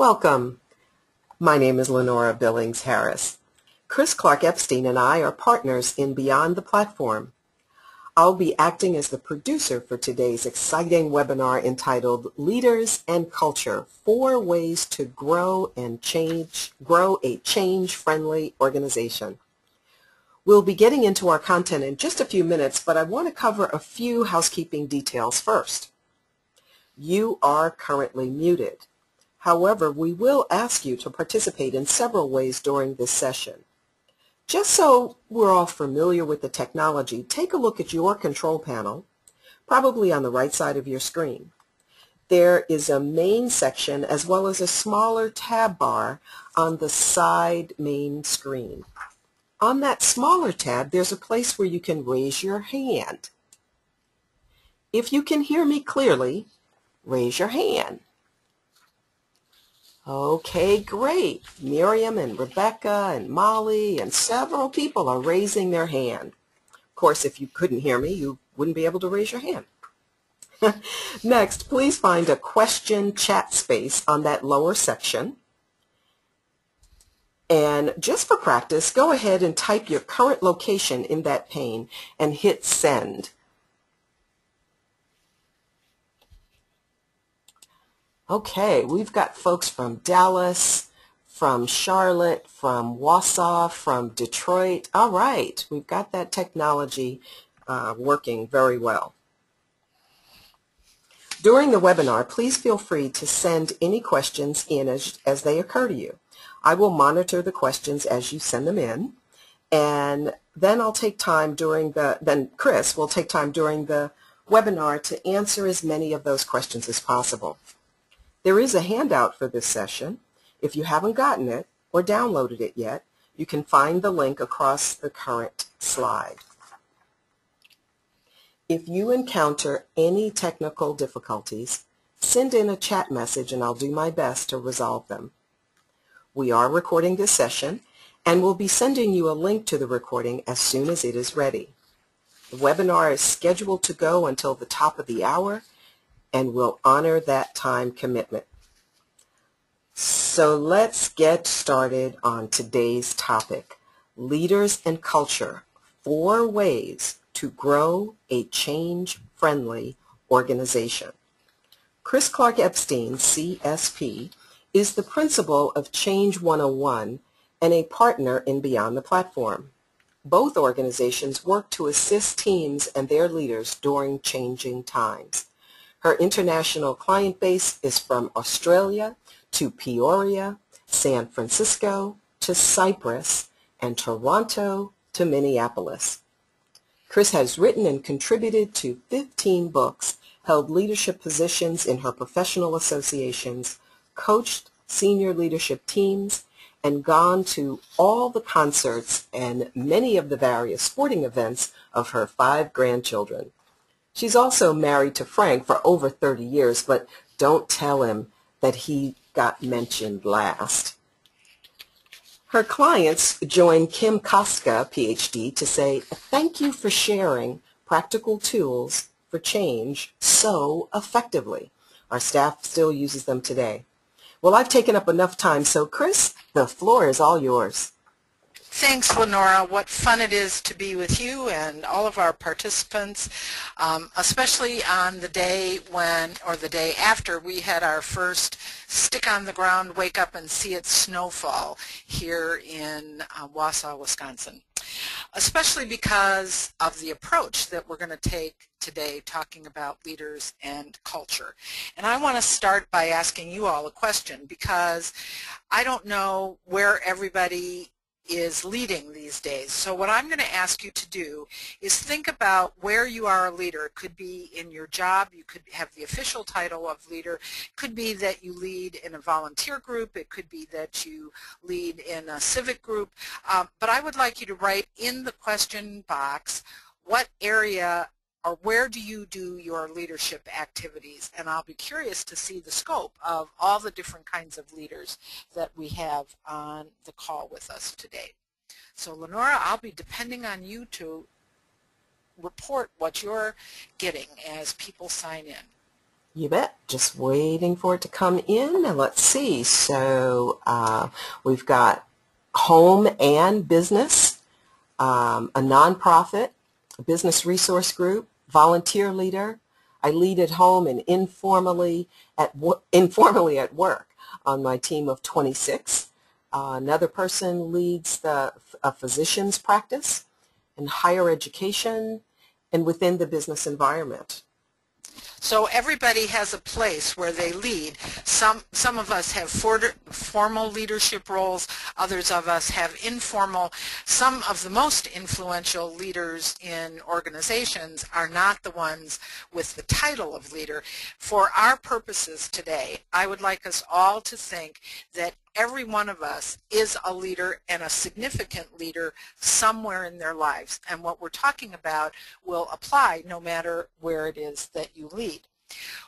Welcome. My name is Lenora Billings Harris. Chris Clarke Epstein and I are partners in Beyond the Platform. I'll be acting as the producer for today's exciting webinar entitled Leaders and Culture, Four Ways to Grow and Change, Grow a Change-Friendly Organization. We'll be getting into our content in just a few minutes, but I want to cover a few housekeeping details first. You are currently muted. However, we will ask you to participate in several ways during this session. Just so we're all familiar with the technology, take a look at your control panel, probably on the right side of your screen. There is a main section as well as a smaller tab bar on the side main screen. On that smaller tab, there's a place where you can raise your hand. If you can hear me clearly, raise your hand. Okay, great. Miriam and Rebecca and Molly and several people are raising their hand. Of course, if you couldn't hear me, you wouldn't be able to raise your hand. Next, please find a question chat space on that lower section. And just for practice, go ahead and type your current location in that pane and hit send. Okay, we've got folks from Dallas, from Charlotte, from Wausau, from Detroit. All right, we've got that technology uh, working very well. During the webinar, please feel free to send any questions in as, as they occur to you. I will monitor the questions as you send them in, and then I'll take time during the, then Chris will take time during the webinar to answer as many of those questions as possible. There is a handout for this session. If you haven't gotten it or downloaded it yet, you can find the link across the current slide. If you encounter any technical difficulties, send in a chat message and I'll do my best to resolve them. We are recording this session and we'll be sending you a link to the recording as soon as it is ready. The webinar is scheduled to go until the top of the hour and will honor that time commitment. So let's get started on today's topic, Leaders and Culture, Four Ways to Grow a Change-Friendly Organization. Chris Clarke Epstein, CSP, is the principal of Change 101 and a partner in Beyond the Platform. Both organizations work to assist teams and their leaders during changing times. Her international client base is from Australia to Peoria, San Francisco to Cyprus, and Toronto to Minneapolis. Chris has written and contributed to 15 books, held leadership positions in her professional associations, coached senior leadership teams, and gone to all the concerts and many of the various sporting events of her five grandchildren. She's also married to Frank for over 30 years, but don't tell him that he got mentioned last. Her clients join Kim Koska, PhD, to say, thank you for sharing practical tools for change so effectively. Our staff still uses them today. Well, I've taken up enough time, so Chris, the floor is all yours. Thanks, Lenora. What fun it is to be with you and all of our participants, um, especially on the day when, or the day after, we had our first stick on the ground, wake up and see it snowfall here in uh, Wausau, Wisconsin. Especially because of the approach that we're going to take today talking about leaders and culture. And I want to start by asking you all a question because I don't know where everybody is leading these days. So what I'm going to ask you to do is think about where you are a leader. It could be in your job. You could have the official title of leader. It could be that you lead in a volunteer group. It could be that you lead in a civic group. Um, but I would like you to write in the question box what area or where do you do your leadership activities? And I'll be curious to see the scope of all the different kinds of leaders that we have on the call with us today. So Lenora, I'll be depending on you to report what you're getting as people sign in. You bet. Just waiting for it to come in. And let's see. So uh, we've got home and business, um, a nonprofit, a business resource group, volunteer leader. I lead at home and informally at informally at work on my team of 26. Uh, another person leads the a physician's practice in higher education and within the business environment. So everybody has a place where they lead. Some, some of us have for, formal leadership roles, others of us have informal. Some of the most influential leaders in organizations are not the ones with the title of leader. For our purposes today, I would like us all to think that every one of us is a leader and a significant leader somewhere in their lives. And what we're talking about will apply no matter where it is that you lead.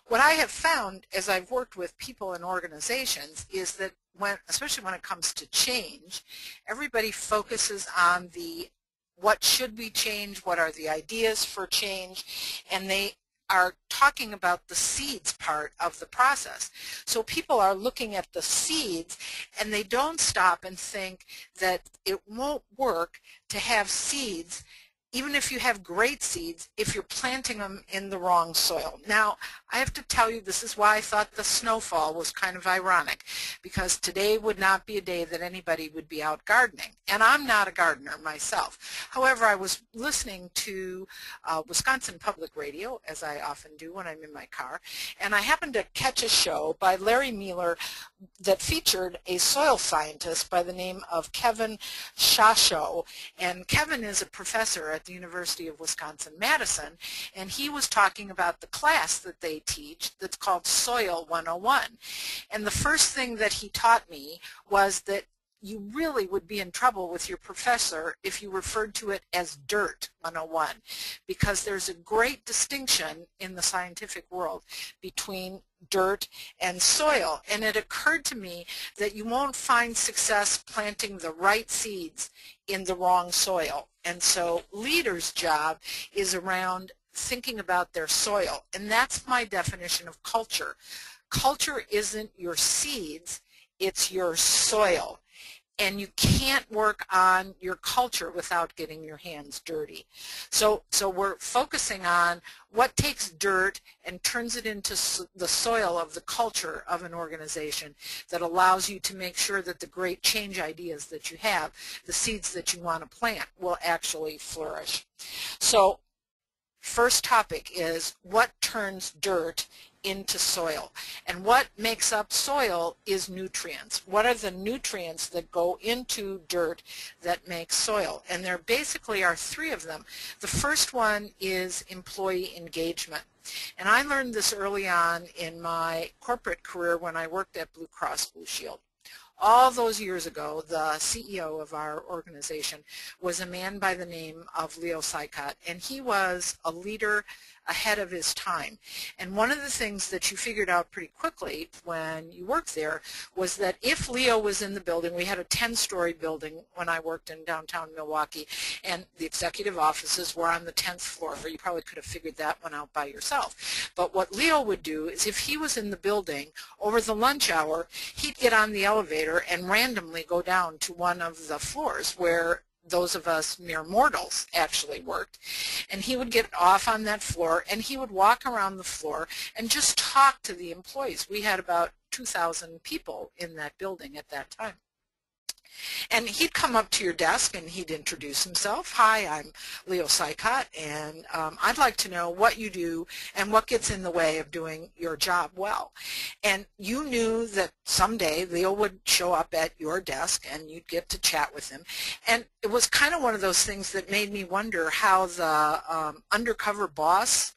What I have found as I've worked with people and organizations is that when, especially when it comes to change, everybody focuses on the what should we change, what are the ideas for change, and they are talking about the seeds part of the process. So people are looking at the seeds and they don't stop and think that it won't work to have seeds even if you have great seeds, if you're planting them in the wrong soil. Now, I have to tell you, this is why I thought the snowfall was kind of ironic, because today would not be a day that anybody would be out gardening. And I'm not a gardener myself. However, I was listening to uh, Wisconsin Public Radio, as I often do when I'm in my car, and I happened to catch a show by Larry Meiller that featured a soil scientist by the name of Kevin Shasho. And Kevin is a professor at the University of Wisconsin-Madison, and he was talking about the class that they teach that's called Soil 101. And the first thing that he taught me was that you really would be in trouble with your professor if you referred to it as dirt 101 because there's a great distinction in the scientific world between dirt and soil and it occurred to me that you won't find success planting the right seeds in the wrong soil and so leaders job is around thinking about their soil and that's my definition of culture culture isn't your seeds it's your soil and you can't work on your culture without getting your hands dirty. So, so we're focusing on what takes dirt and turns it into the soil of the culture of an organization that allows you to make sure that the great change ideas that you have, the seeds that you want to plant, will actually flourish. So first topic is what turns dirt into soil. And what makes up soil is nutrients. What are the nutrients that go into dirt that make soil? And there basically are three of them. The first one is employee engagement. And I learned this early on in my corporate career when I worked at Blue Cross Blue Shield all those years ago, the CEO of our organization was a man by the name of Leo Saikat, and he was a leader ahead of his time. And one of the things that you figured out pretty quickly when you worked there was that if Leo was in the building, we had a 10-story building when I worked in downtown Milwaukee, and the executive offices were on the 10th floor. You probably could have figured that one out by yourself. But what Leo would do is if he was in the building over the lunch hour, he'd get on the elevator and randomly go down to one of the floors where those of us mere mortals actually worked. And he would get off on that floor and he would walk around the floor and just talk to the employees. We had about 2,000 people in that building at that time. And he'd come up to your desk and he'd introduce himself. Hi, I'm Leo Saikat, and um, I'd like to know what you do and what gets in the way of doing your job well. And you knew that someday Leo would show up at your desk and you'd get to chat with him. And it was kind of one of those things that made me wonder how the um, undercover boss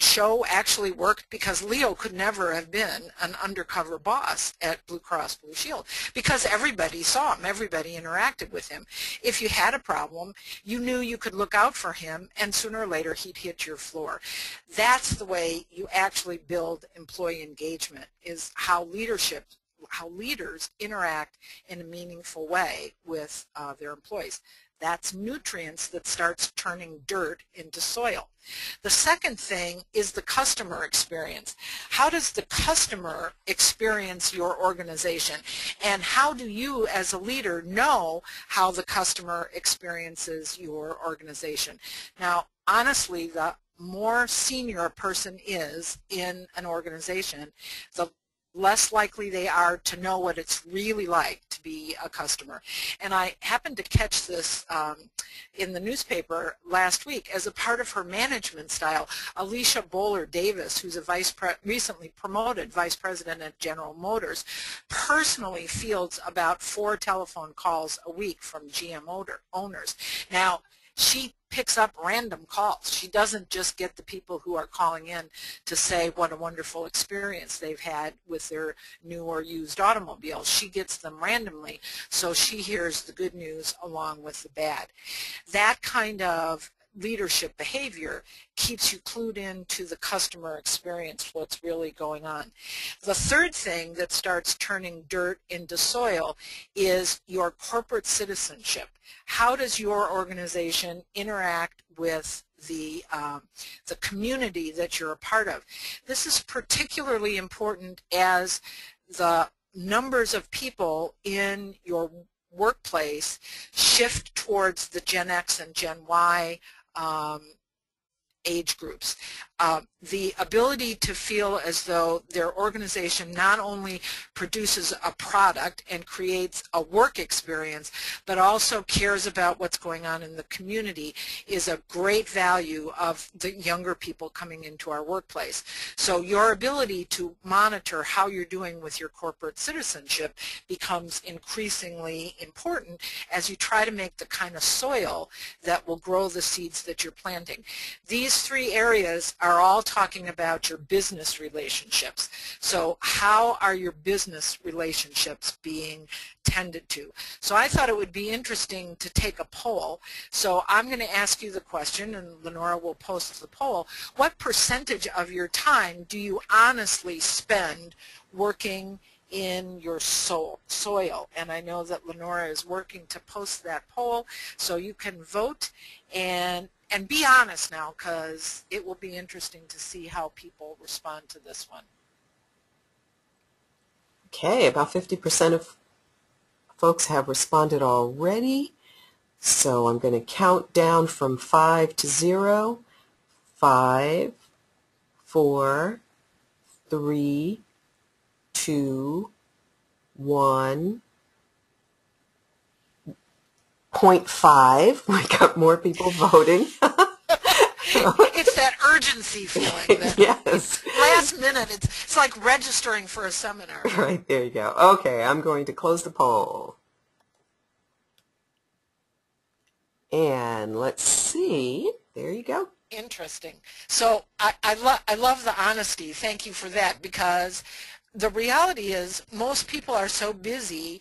show actually worked because Leo could never have been an undercover boss at Blue Cross Blue Shield because everybody saw him, everybody interacted with him. If you had a problem, you knew you could look out for him and sooner or later he'd hit your floor. That's the way you actually build employee engagement is how leadership how leaders interact in a meaningful way with uh, their employees. That's nutrients that starts turning dirt into soil. The second thing is the customer experience. How does the customer experience your organization? And how do you as a leader know how the customer experiences your organization? Now, honestly, the more senior a person is in an organization, the less likely they are to know what it's really like to be a customer. And I happened to catch this um, in the newspaper last week as a part of her management style. Alicia Boler Davis, who's a vice recently promoted vice president at General Motors, personally fields about four telephone calls a week from GM owners. Now, she picks up random calls. She doesn't just get the people who are calling in to say what a wonderful experience they've had with their new or used automobile. She gets them randomly, so she hears the good news along with the bad. That kind of leadership behavior keeps you clued in to the customer experience, what's really going on. The third thing that starts turning dirt into soil is your corporate citizenship. How does your organization interact with the, um, the community that you're a part of? This is particularly important as the numbers of people in your workplace shift towards the Gen X and Gen Y um, age groups. Uh, the ability to feel as though their organization not only produces a product and creates a work experience, but also cares about what's going on in the community is a great value of the younger people coming into our workplace. So your ability to monitor how you're doing with your corporate citizenship becomes increasingly important as you try to make the kind of soil that will grow the seeds that you're planting. These three areas are all talking about your business relationships. So how are your business relationships being tended to? So I thought it would be interesting to take a poll. So I'm going to ask you the question, and Lenora will post the poll. What percentage of your time do you honestly spend working in your soul, soil. And I know that Lenora is working to post that poll, so you can vote and and be honest now because it will be interesting to see how people respond to this one. Okay, about 50% of folks have responded already. So I'm going to count down from 5 to 0. 5, 4, 3, 2, 1, 0.5. We got more people voting. it's that urgency feeling. That yes. Last minute, it's, it's like registering for a seminar. Right, there you go. Okay, I'm going to close the poll. And let's see. There you go. Interesting. So I, I, lo I love the honesty. Thank you for that because the reality is most people are so busy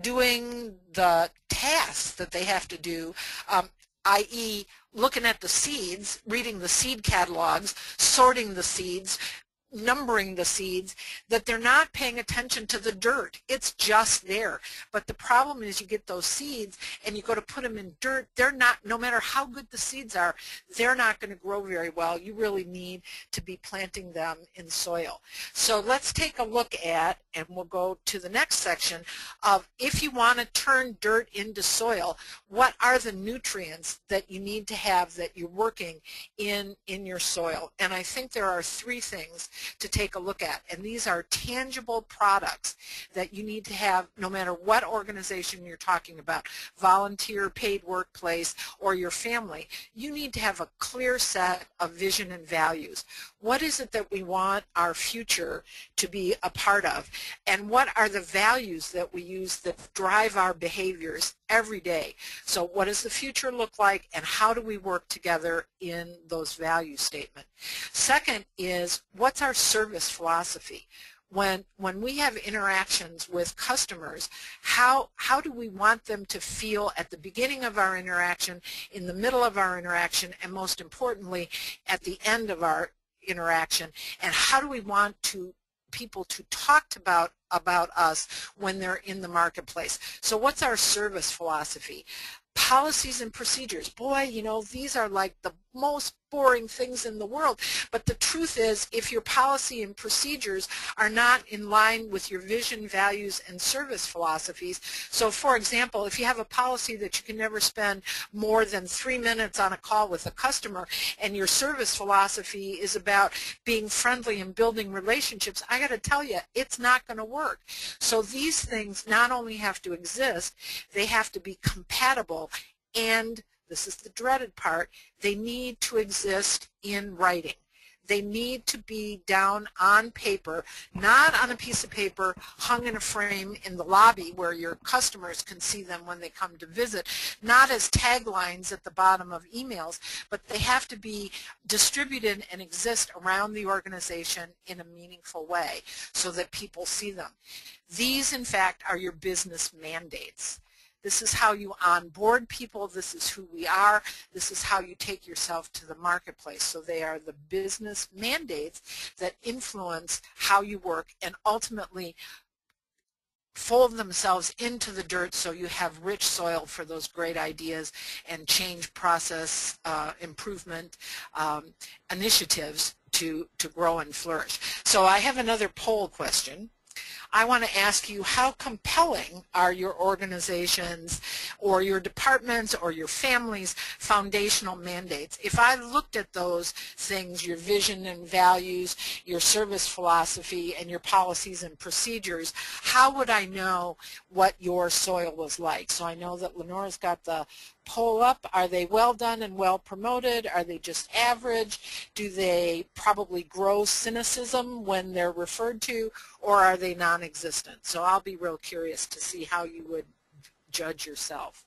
doing the tasks that they have to do, um, i.e. looking at the seeds, reading the seed catalogs, sorting the seeds, numbering the seeds that they're not paying attention to the dirt. It's just there. But the problem is you get those seeds and you go to put them in dirt. They're not, no matter how good the seeds are, they're not going to grow very well. You really need to be planting them in soil. So let's take a look at, and we'll go to the next section, of if you want to turn dirt into soil, what are the nutrients that you need to have that you're working in, in your soil? And I think there are three things to take a look at. And these are tangible products that you need to have no matter what organization you're talking about, volunteer, paid workplace, or your family. You need to have a clear set of vision and values. What is it that we want our future to be a part of? And what are the values that we use that drive our behaviors every day? So what does the future look like and how do we work together in those value statements? Second is what's our service philosophy? when when we have interactions with customers, how how do we want them to feel at the beginning of our interaction, in the middle of our interaction, and most importantly, at the end of our interaction and how do we want to people to talk about about us when they're in the marketplace. So what's our service philosophy? policies and procedures. Boy, you know, these are like the most boring things in the world. But the truth is, if your policy and procedures are not in line with your vision, values, and service philosophies, so for example, if you have a policy that you can never spend more than three minutes on a call with a customer, and your service philosophy is about being friendly and building relationships, I got to tell you, it's not going to work. So these things not only have to exist, they have to be compatible and this is the dreaded part, they need to exist in writing. They need to be down on paper, not on a piece of paper hung in a frame in the lobby where your customers can see them when they come to visit, not as taglines at the bottom of emails, but they have to be distributed and exist around the organization in a meaningful way so that people see them. These, in fact, are your business mandates. This is how you onboard people. This is who we are. This is how you take yourself to the marketplace. So they are the business mandates that influence how you work and ultimately fold themselves into the dirt so you have rich soil for those great ideas and change process uh, improvement um, initiatives to, to grow and flourish. So I have another poll question. I want to ask you how compelling are your organizations or your departments or your families foundational mandates. If I looked at those things, your vision and values, your service philosophy, and your policies and procedures, how would I know what your soil was like? So I know that Lenora's got the poll up? Are they well done and well promoted? Are they just average? Do they probably grow cynicism when they're referred to, or are they non-existent? So I'll be real curious to see how you would judge yourself.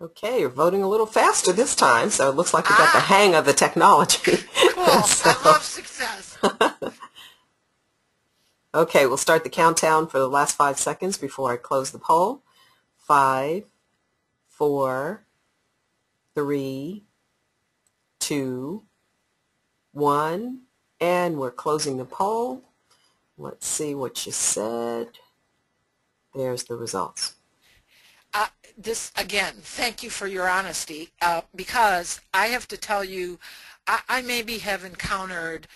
Okay, you're voting a little faster this time, so it looks like you got the ah. hang of the technology. Cool. so. I love success. okay, we'll start the countdown for the last five seconds before I close the poll. Five, four, three, two, one, and we're closing the poll. Let's see what you said. There's the results. Uh, this again, thank you for your honesty, uh, because I have to tell you, I, I maybe have encountered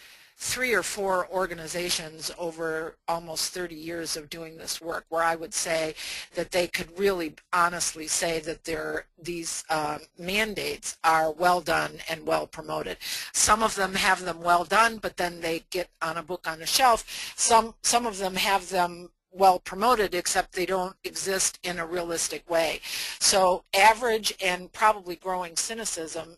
three or four organizations over almost 30 years of doing this work where I would say that they could really honestly say that their these uh, mandates are well done and well promoted. Some of them have them well done, but then they get on a book on a shelf. Some, some of them have them well promoted except they don't exist in a realistic way. So average and probably growing cynicism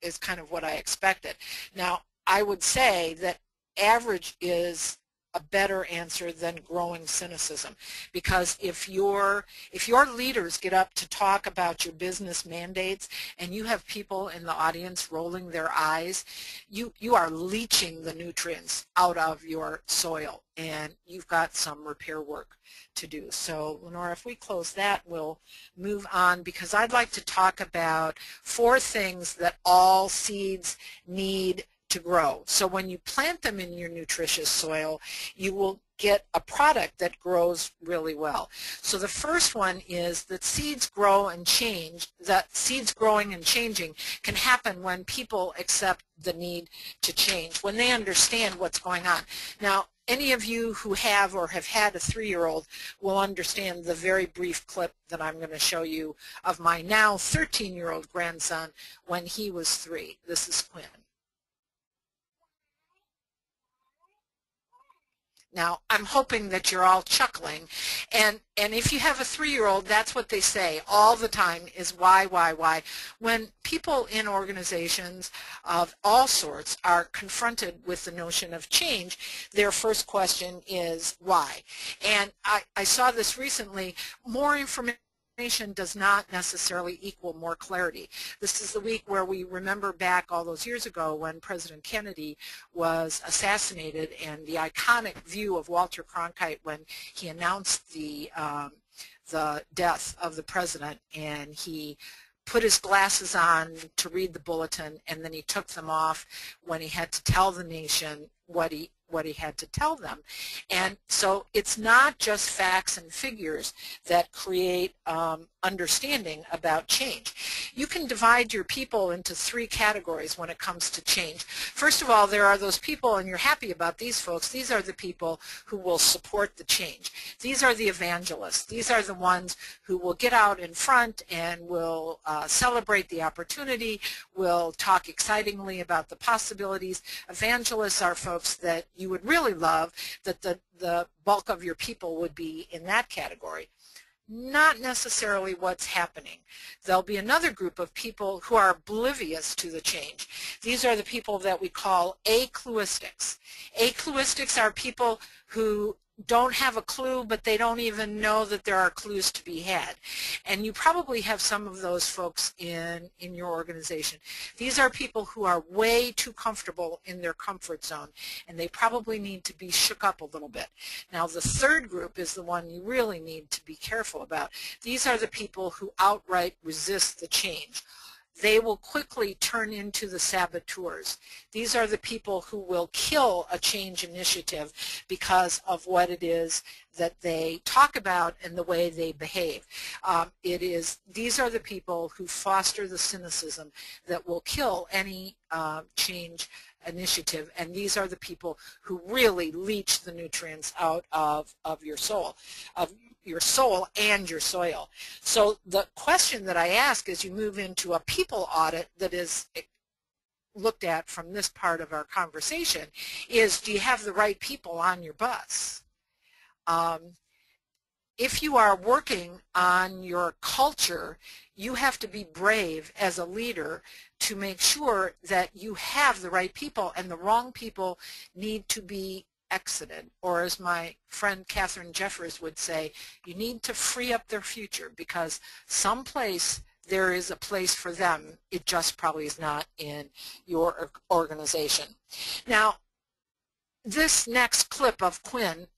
is kind of what I expected. Now, I would say that average is a better answer than growing cynicism. Because if your if your leaders get up to talk about your business mandates and you have people in the audience rolling their eyes you you are leaching the nutrients out of your soil and you've got some repair work to do. So Lenora if we close that we'll move on because I'd like to talk about four things that all seeds need to grow. So when you plant them in your nutritious soil, you will get a product that grows really well. So the first one is that seeds grow and change, that seeds growing and changing can happen when people accept the need to change, when they understand what's going on. Now, any of you who have or have had a three-year-old will understand the very brief clip that I'm going to show you of my now 13-year-old grandson when he was three. This is Quinn. Now, I'm hoping that you're all chuckling. And, and if you have a three-year-old, that's what they say all the time is why, why, why. When people in organizations of all sorts are confronted with the notion of change, their first question is why. And I, I saw this recently, more information information does not necessarily equal more clarity. This is the week where we remember back all those years ago when President Kennedy was assassinated and the iconic view of Walter Cronkite when he announced the um, the death of the president and he put his glasses on to read the bulletin and then he took them off when he had to tell the nation what he what he had to tell them. And so it's not just facts and figures that create um, understanding about change. You can divide your people into three categories when it comes to change. First of all, there are those people, and you're happy about these folks, these are the people who will support the change. These are the evangelists. These are the ones who will get out in front and will uh, celebrate the opportunity, will talk excitingly about the possibilities. Evangelists are folks that you would really love, that the, the bulk of your people would be in that category not necessarily what's happening. There'll be another group of people who are oblivious to the change. These are the people that we call acluistics. Acluistics are people who don't have a clue, but they don't even know that there are clues to be had. And you probably have some of those folks in, in your organization. These are people who are way too comfortable in their comfort zone, and they probably need to be shook up a little bit. Now, the third group is the one you really need to be careful about. These are the people who outright resist the change they will quickly turn into the saboteurs. These are the people who will kill a change initiative because of what it is that they talk about and the way they behave. Um, it is these are the people who foster the cynicism that will kill any uh, change initiative and these are the people who really leach the nutrients out of, of your soul, of your soul and your soil. So the question that I ask as you move into a people audit that is looked at from this part of our conversation is do you have the right people on your bus? Um, if you are working on your culture, you have to be brave as a leader to make sure that you have the right people and the wrong people need to be exited, or as my friend Catherine Jeffers would say, you need to free up their future because someplace there is a place for them. It just probably is not in your organization. Now, this next clip of Quinn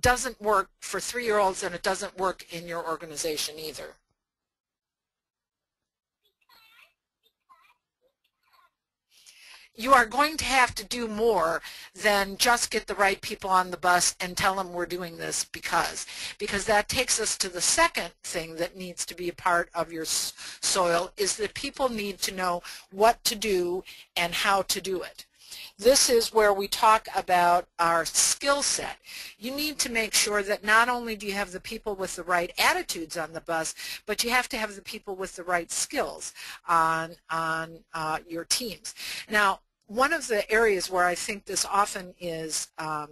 doesn't work for three-year-olds and it doesn't work in your organization either. You are going to have to do more than just get the right people on the bus and tell them we're doing this because. Because that takes us to the second thing that needs to be a part of your soil is that people need to know what to do and how to do it. This is where we talk about our skill set. You need to make sure that not only do you have the people with the right attitudes on the bus, but you have to have the people with the right skills on, on uh, your teams. Now, one of the areas where I think this often is um,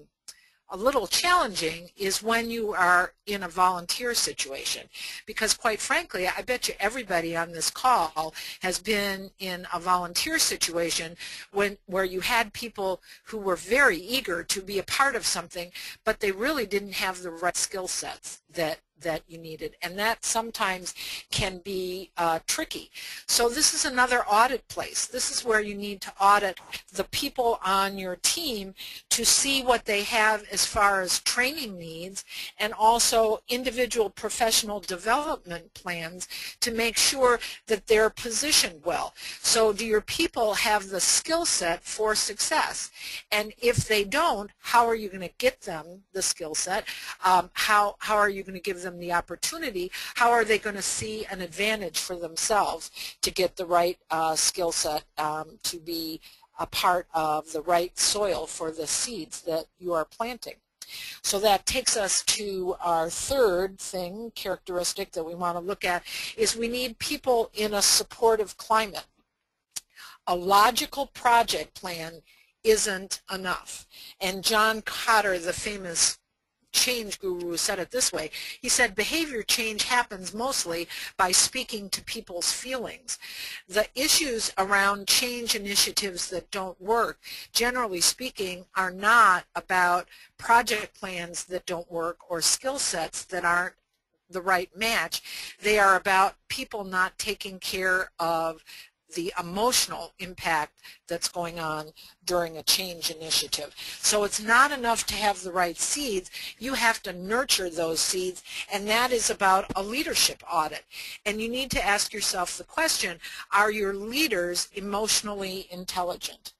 a little challenging is when you are in a volunteer situation. Because quite frankly I bet you everybody on this call has been in a volunteer situation when where you had people who were very eager to be a part of something but they really didn't have the right skill sets that that you needed and that sometimes can be uh, tricky. So this is another audit place. This is where you need to audit the people on your team to see what they have as far as training needs and also individual professional development plans to make sure that they're positioned well. So do your people have the skill set for success? And if they don't, how are you going to get them the skill set? Um, how, how are you going to give them them the opportunity, how are they going to see an advantage for themselves to get the right uh, skill set um, to be a part of the right soil for the seeds that you are planting. So that takes us to our third thing, characteristic that we want to look at, is we need people in a supportive climate. A logical project plan isn't enough. And John Kotter, the famous change guru said it this way. He said behavior change happens mostly by speaking to people's feelings. The issues around change initiatives that don't work, generally speaking, are not about project plans that don't work or skill sets that aren't the right match. They are about people not taking care of the emotional impact that's going on during a change initiative. So it's not enough to have the right seeds. You have to nurture those seeds, and that is about a leadership audit. And you need to ask yourself the question, are your leaders emotionally intelligent?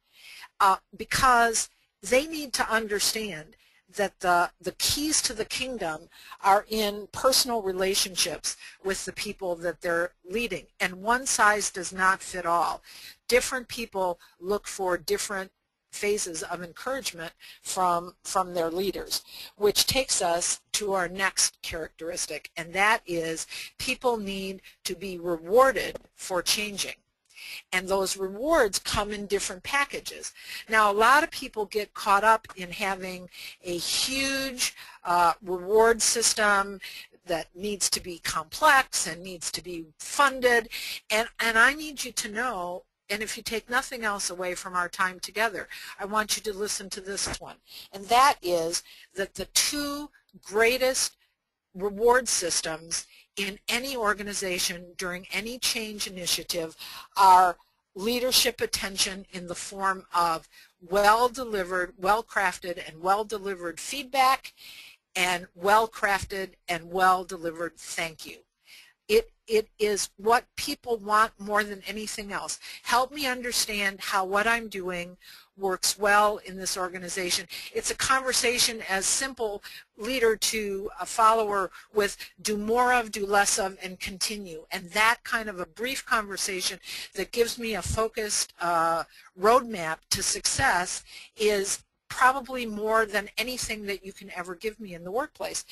Uh, because they need to understand that the, the keys to the kingdom are in personal relationships with the people that they're leading. And one size does not fit all. Different people look for different phases of encouragement from, from their leaders, which takes us to our next characteristic, and that is people need to be rewarded for changing. And those rewards come in different packages. Now, a lot of people get caught up in having a huge uh, reward system that needs to be complex and needs to be funded. And, and I need you to know and if you take nothing else away from our time together, I want you to listen to this one. And that is that the two greatest reward systems in any organization during any change initiative are leadership attention in the form of well-delivered, well-crafted, and well-delivered feedback and well-crafted and well-delivered thank you. It, is what people want more than anything else. Help me understand how what I'm doing works well in this organization. It's a conversation as simple leader to a follower with do more of, do less of, and continue. And that kind of a brief conversation that gives me a focused uh, roadmap to success is probably more than anything that you can ever give me in the workplace.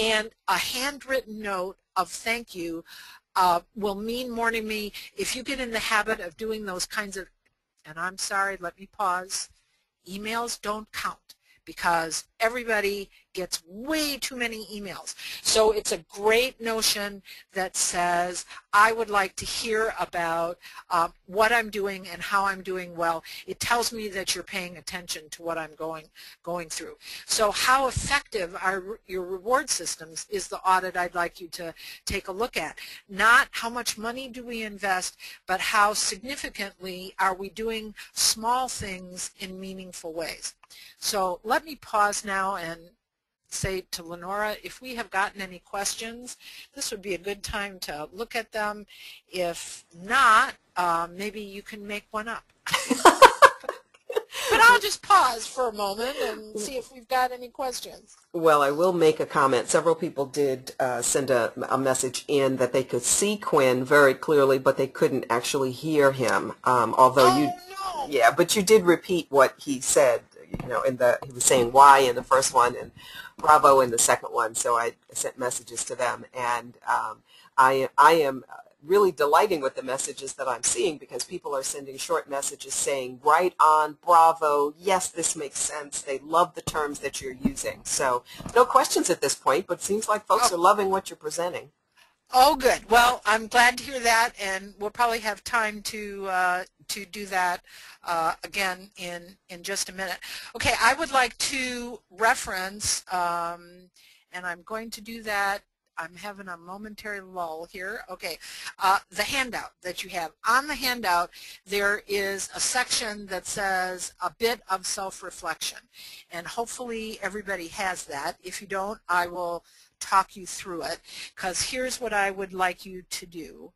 And a handwritten note of thank you uh, will mean more to me if you get in the habit of doing those kinds of, and I'm sorry, let me pause, emails don't count because everybody gets way too many emails. So it's a great notion that says, I would like to hear about uh, what I'm doing and how I'm doing well. It tells me that you're paying attention to what I'm going, going through. So how effective are your reward systems is the audit I'd like you to take a look at. Not how much money do we invest, but how significantly are we doing small things in meaningful ways. So let me pause now and say to Lenora, if we have gotten any questions, this would be a good time to look at them. If not, uh, maybe you can make one up. but I'll just pause for a moment and see if we've got any questions. Well, I will make a comment. Several people did uh, send a, a, message in that they could see Quinn very clearly, but they couldn't actually hear him. Um, although oh, you, no. yeah, but you did repeat what he said. You know, in the he was saying why in the first one and Bravo in the second one, so I sent messages to them, and um, I, I am really delighting with the messages that I'm seeing because people are sending short messages saying, right on, bravo, yes, this makes sense. They love the terms that you're using. So no questions at this point, but it seems like folks oh. are loving what you're presenting. Oh, good. Well, I'm glad to hear that, and we'll probably have time to uh, to do that uh, again in in just a minute. Okay, I would like to reference, um, and I'm going to do that. I'm having a momentary lull here. Okay, uh, the handout that you have. On the handout, there is a section that says a bit of self-reflection, and hopefully everybody has that. If you don't, I will talk you through it because here's what I would like you to do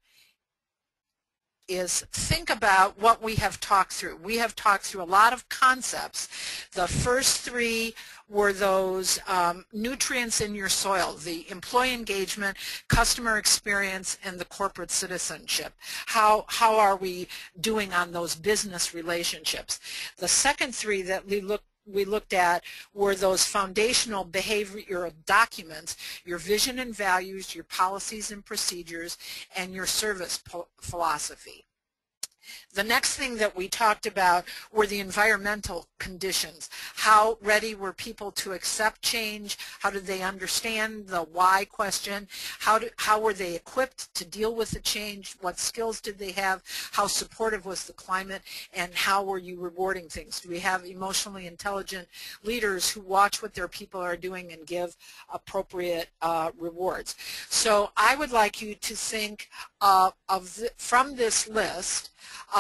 is think about what we have talked through. We have talked through a lot of concepts. The first three were those um, nutrients in your soil, the employee engagement, customer experience, and the corporate citizenship. How, how are we doing on those business relationships? The second three that we looked we looked at were those foundational behavioral documents, your vision and values, your policies and procedures, and your service philosophy. The next thing that we talked about were the environmental conditions. How ready were people to accept change? How did they understand the why question? How, do, how were they equipped to deal with the change? What skills did they have? How supportive was the climate? And how were you rewarding things? Do we have emotionally intelligent leaders who watch what their people are doing and give appropriate uh, rewards? So I would like you to think uh, of the, from this list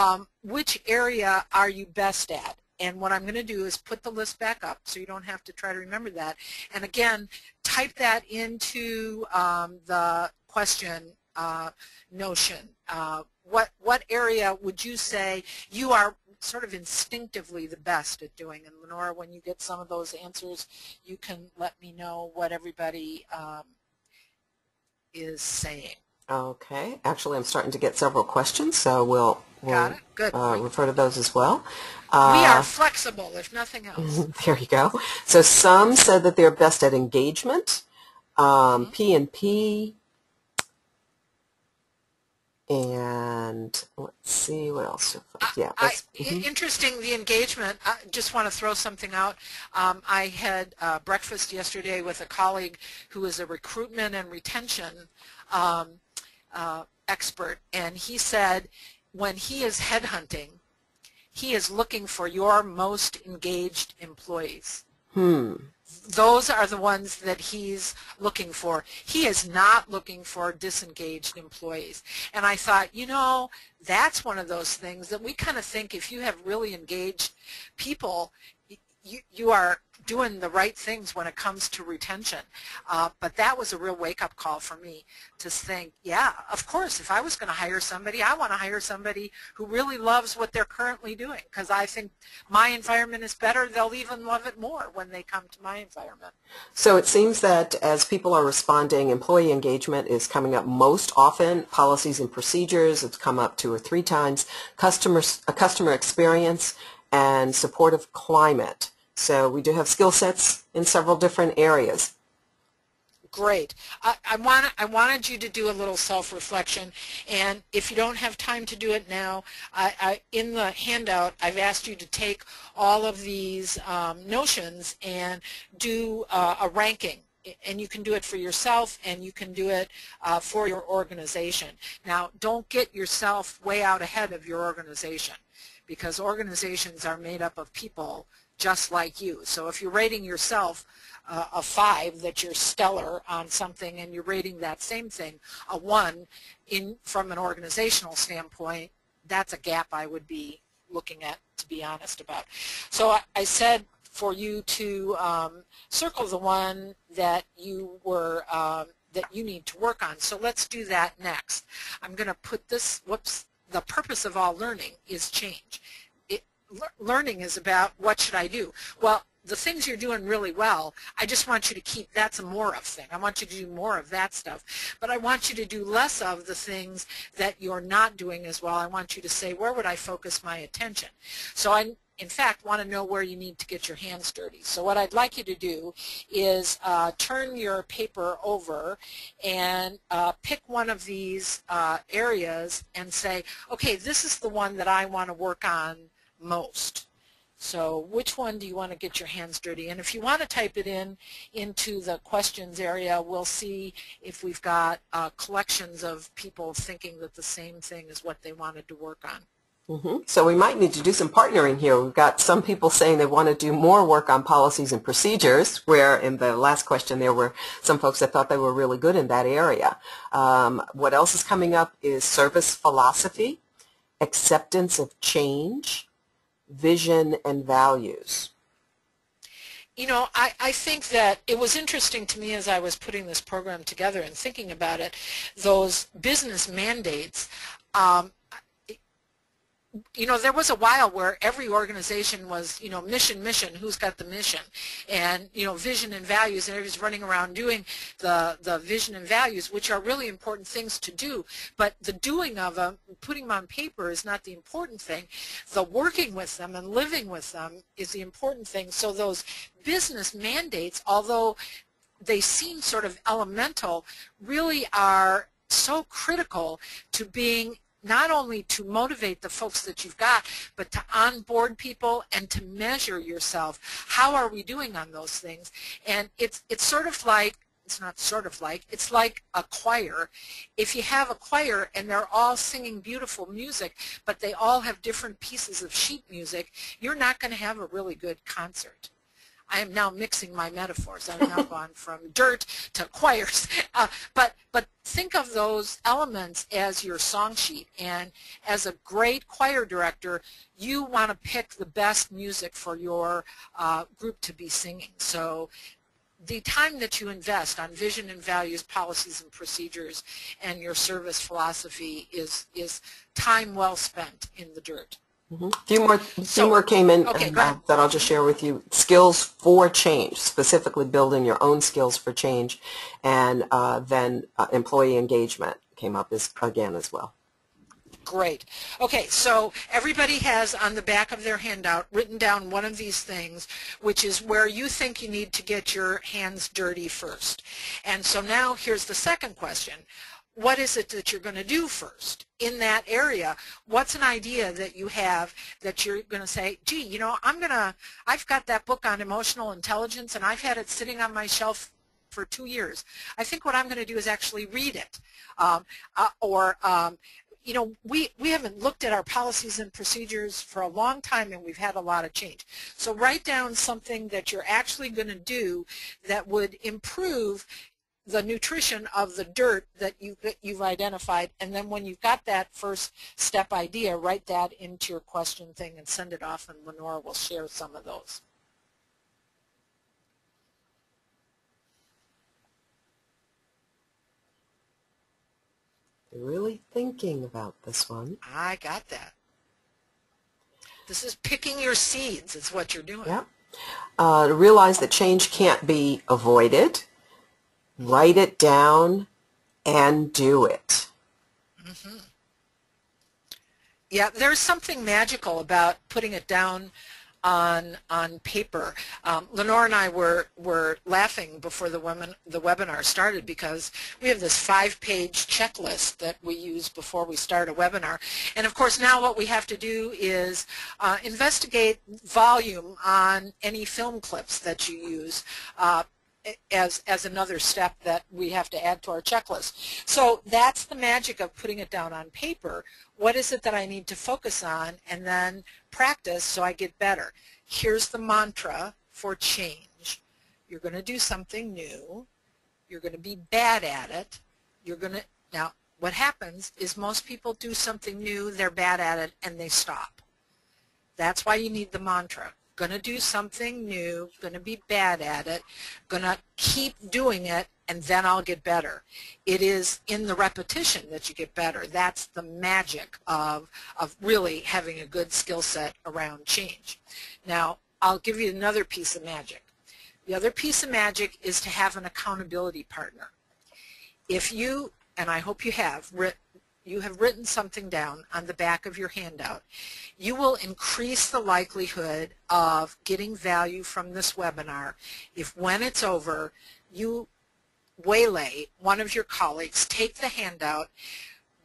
um, which area are you best at? And what I'm going to do is put the list back up so you don't have to try to remember that. And again, type that into um, the question uh, notion. Uh, what, what area would you say you are sort of instinctively the best at doing. And Lenora, when you get some of those answers, you can let me know what everybody um, is saying. Okay. Actually, I'm starting to get several questions, so we'll, we'll Got it? Good. Uh, refer to those as well. Uh, we are flexible, if nothing else. there you go. So some said that they're best at engagement, um, Mm-hmm. P and P, and let's see what else. Yeah, I, that's, mhm. Interesting, the engagement. I just want to throw something out. Um, I had uh, breakfast yesterday with a colleague who is a recruitment and retention um, uh, expert, and he said when he is headhunting, he is looking for your most engaged employees. hmm. Those are the ones that he's looking for. He is not looking for disengaged employees. And I thought, you know, that's one of those things that we kind of think if you have really engaged people, you, you are doing the right things when it comes to retention. Uh, but that was a real wake-up call for me to think, yeah, of course, if I was going to hire somebody, I want to hire somebody who really loves what they're currently doing because I think my environment is better. They'll even love it more when they come to my environment. So it seems that as people are responding, employee engagement is coming up most often. Policies and procedures, it's come up two or three times. Customer, a customer experience and supportive climate. So we do have skill sets in several different areas. Great. I, I, want, I wanted you to do a little self-reflection, and if you don't have time to do it now, I, I, in the handout, I've asked you to take all of these um, notions and do uh, a ranking and you can do it for yourself and you can do it uh, for your organization. Now, don't get yourself way out ahead of your organization because organizations are made up of people just like you. So if you're rating yourself uh, a five, that you're stellar on something, and you're rating that same thing a one, in from an organizational standpoint, that's a gap I would be looking at, to be honest about. So I, I said for you to um, circle the one that you were um, that you need to work on. So let's do that next. I'm going to put this. Whoops. The purpose of all learning is change. It, learning is about what should I do. Well, the things you're doing really well, I just want you to keep, that's a more of thing. I want you to do more of that stuff. But I want you to do less of the things that you're not doing as well. I want you to say, where would I focus my attention? So I, in fact, want to know where you need to get your hands dirty. So what I'd like you to do is uh, turn your paper over and uh, pick one of these uh, areas and say, okay, this is the one that I want to work on most. So which one do you want to get your hands dirty? And if you want to type it in into the questions area, we'll see if we've got uh, collections of people thinking that the same thing is what they wanted to work on. Mm -hmm. So we might need to do some partnering here. We've got some people saying they want to do more work on policies and procedures, where in the last question there were some folks that thought they were really good in that area. Um, what else is coming up is service philosophy, acceptance of change, vision and values? You know, I, I think that it was interesting to me as I was putting this program together and thinking about it, those business mandates, um, you know, there was a while where every organization was, you know, mission, mission, who's got the mission, and, you know, vision and values, and everybody's running around doing the, the vision and values, which are really important things to do, but the doing of them, putting them on paper is not the important thing. The working with them and living with them is the important thing. So those business mandates, although they seem sort of elemental, really are so critical to being not only to motivate the folks that you've got, but to onboard people and to measure yourself. How are we doing on those things? And it's, it's sort of like, it's not sort of like, it's like a choir. If you have a choir and they're all singing beautiful music, but they all have different pieces of sheet music, you're not going to have a really good concert. I am now mixing my metaphors. I've now gone from dirt to choirs. Uh, but, but think of those elements as your song sheet. And as a great choir director, you want to pick the best music for your uh, group to be singing. So the time that you invest on vision and values, policies and procedures, and your service philosophy is, is time well spent in the dirt. A few more, few So- more came in okay, and, uh, that I'll just share with you. Skills for change, specifically building your own skills for change, and uh, then uh, employee engagement came up as again as well. Great. Okay, so everybody has on the back of their handout written down one of these things, which is where you think you need to get your hands dirty first. And so now here's the second question. What is it that you're going to do first in that area? What's an idea that you have that you're going to say, gee, you know, I'm going to, I've got that book on emotional intelligence and I've had it sitting on my shelf for two years. I think what I'm going to do is actually read it. Um, uh, or um, you know, we, we haven't looked at our policies and procedures for a long time and we've had a lot of change. So write down something that you're actually going to do that would improve the nutrition of the dirt that you, that you've identified and then when you've got that first step idea, write that into your question thing and send it off and Lenora will share some of those. They're really thinking about this one. I got that. This is picking your seeds is what you're doing. Yep. Uh, to realize that change can't be avoided. Write it down and do it. Yeah, there's something magical about putting it down on on paper. Um, Lenora and I were were laughing before the women the webinar started because we have this five-page checklist that we use before we start a webinar, and of course now what we have to do is uh, investigate volume on any film clips that you use. Uh, as as another step that we have to add to our checklist. So that's the magic of putting it down on paper. What is it that I need to focus on and then practice so I get better? Here's the mantra for change. You're going to do something new. You're going to be bad at it. You're going to now what happens is most people do something new, they're bad at it and they stop. That's why you need the mantra going to do something new, going to be bad at it, going to keep doing it, and then I'll get better. It is in the repetition that you get better. That's the magic of, of really having a good skill set around change. Now, I'll give you another piece of magic. The other piece of magic is to have an accountability partner. If you, and I hope you have, you have written something down on the back of your handout, you will increase the likelihood of getting value from this webinar if when it's over, you waylay one of your colleagues, take the handout,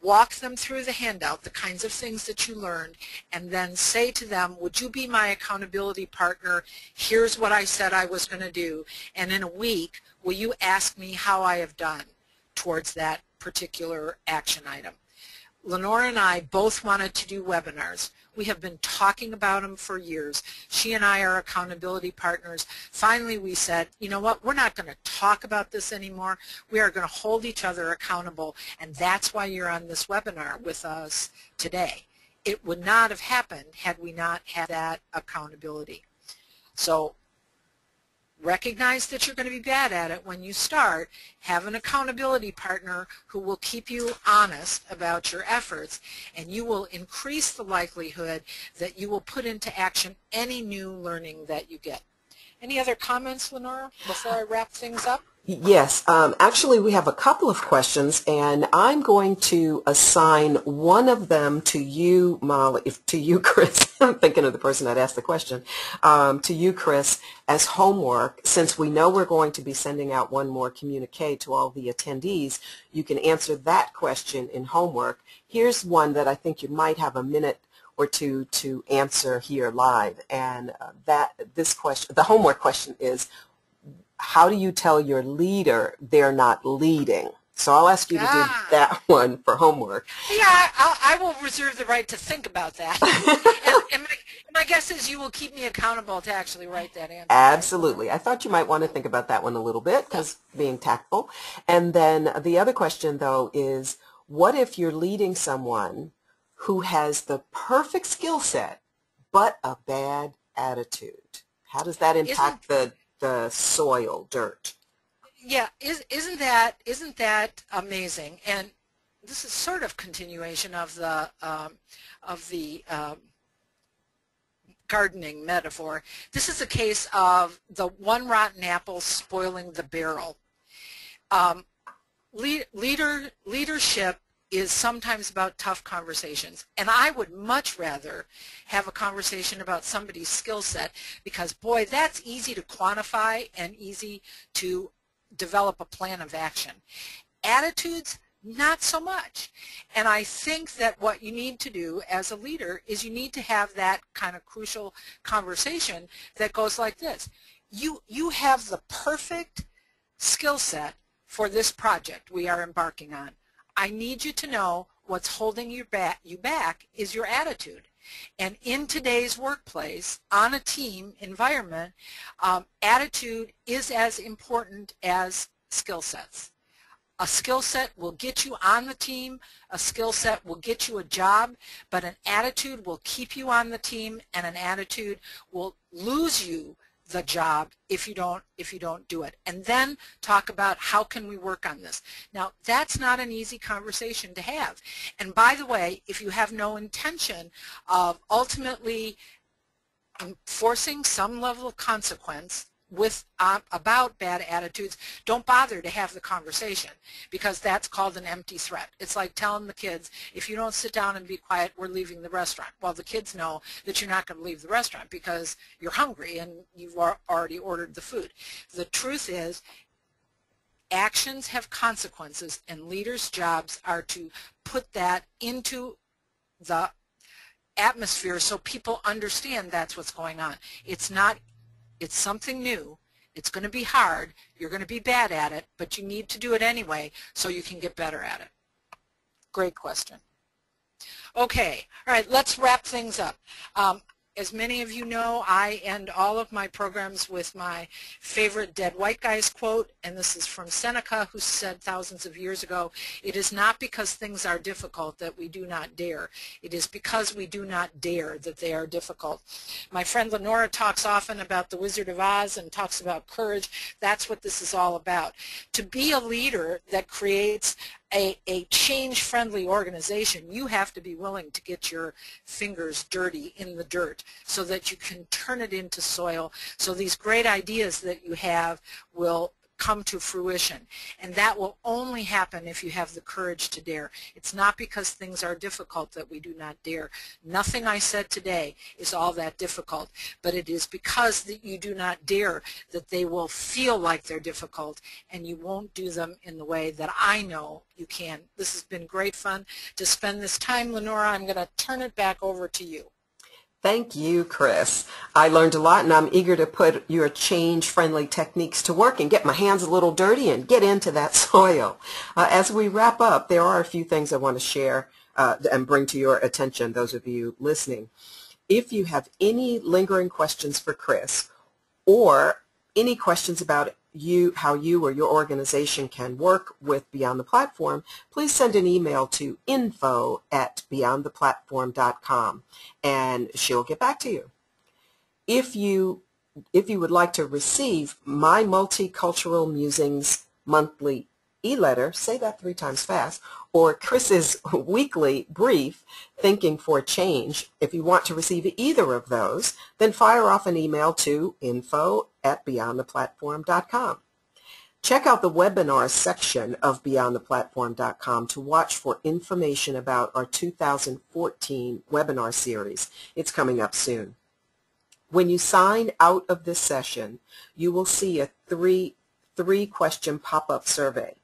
walk them through the handout, the kinds of things that you learned, and then say to them, would you be my accountability partner? Here's what I said I was going to do. And in a week, will you ask me how I have done towards that particular action item? Lenora and I both wanted to do webinars. We have been talking about them for years. She and I are accountability partners. Finally, we said, you know what, we're not going to talk about this anymore. We are going to hold each other accountable, and that's why you're on this webinar with us today. It would not have happened had we not had that accountability. So recognize that you're going to be bad at it when you start. Have an accountability partner who will keep you honest about your efforts and you will increase the likelihood that you will put into action any new learning that you get. Any other comments, Lenora, before I wrap things up? Yes, um, actually we have a couple of questions and I'm going to assign one of them to you, Molly, if, to you, Chris. I'm thinking of the person that asked the question. Um, to you, Chris, as homework, since we know we're going to be sending out one more communique to all the attendees, you can answer that question in homework. Here's one that I think you might have a minute or two to answer here live. And uh, that this question, the homework question is, how do you tell your leader they're not leading? So I'll ask you to Ah. do that one for homework. Yeah, I, I will reserve the right to think about that. and, and my, my guess is you will keep me accountable to actually write that answer. Absolutely. I thought you might want to think about that one a little bit because being tactful. And then the other question, though, is what if you're leading someone who has the perfect skill set but a bad attitude? How does that impact the, the soil, dirt? Yeah, is, isn't that isn't that amazing? And this is sort of continuation of the um, of the um, gardening metaphor. This is a case of the one rotten apple spoiling the barrel. Um, leader, leadership is sometimes about tough conversations. And I would much rather have a conversation about somebody's skill set because, boy, that's easy to quantify and easy to develop a plan of action. Attitudes, not so much. And I think that what you need to do as a leader is you need to have that kind of crucial conversation that goes like this. You, you have the perfect skill set for this project we are embarking on. I need you to know what's holding you back, you back is your attitude. And in today's workplace, on a team environment, um, attitude is as important as skill sets. A skill set will get you on the team, a skill set will get you a job, but an attitude will keep you on the team and an attitude will lose you the job if you don't if you don't do it. And then talk about how can we work on this. Now that's not an easy conversation to have. And by the way if you have no intention of ultimately enforcing some level of consequence with uh, about bad attitudes, don't bother to have the conversation because that's called an empty threat. It's like telling the kids, if you don't sit down and be quiet, we're leaving the restaurant. Well, the kids know that you're not going to leave the restaurant because you're hungry and you've already ordered the food. The truth is, actions have consequences and leaders' jobs are to put that into the atmosphere so people understand that's what's going on. It's not it's something new. It's going to be hard. You're going to be bad at it, but you need to do it anyway so you can get better at it. Great question. Okay, all right, let's wrap things up. Um, as many of you know, I end all of my programs with my favorite dead white guys quote, and this is from Seneca, who said thousands of years ago, it is not because things are difficult that we do not dare. It is because we do not dare that they are difficult. My friend Lenora talks often about the Wizard of Oz and talks about courage. That's what this is all about. To be a leader that creates a, a change-friendly organization, you have to be willing to get your fingers dirty in the dirt so that you can turn it into soil. So these great ideas that you have will come to fruition. And that will only happen if you have the courage to dare. It's not because things are difficult that we do not dare. Nothing I said today is all that difficult, but it is because that you do not dare that they will feel like they're difficult and you won't do them in the way that I know you can. This has been great fun to spend this time, Lenora. I'm going to turn it back over to you. Thank you, Chris. I learned a lot and I'm eager to put your change-friendly techniques to work and get my hands a little dirty and get into that soil. Uh, as we wrap up, there are a few things I want to share uh, and bring to your attention, those of you listening. If you have any lingering questions for Chris or any questions about you, how you or your organization can work with Beyond the Platform, please send an email to info at beyondtheplatform.com and she'll get back to you. If you, if you would like to receive my Multicultural Musings monthly e-letter, say that three times fast, or Chris's weekly brief, Thinking for Change. If you want to receive either of those, then fire off an email to info at beyondtheplatform.com. Check out the webinar section of beyondtheplatform.com to watch for information about our 2014 webinar series. It's coming up soon. When you sign out of this session, you will see a three, three question pop-up survey.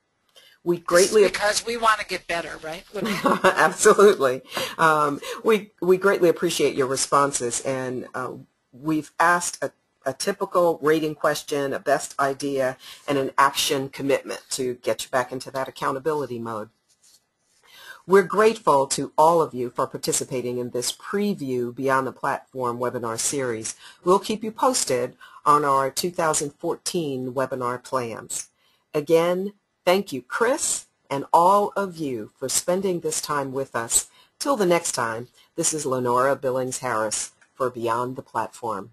We greatly because we want to get better, right? Absolutely. Um, we we greatly appreciate your responses, and uh, we've asked a, a typical rating question, a best idea, and an action commitment to get you back into that accountability mode. We're grateful to all of you for participating in this preview Beyond the Platform webinar series. We'll keep you posted on our 2014 webinar plans. Again, Thank you, Chris, and all of you for spending this time with us. Till the next time, this is Lenora Billings Harris for Beyond the Platform.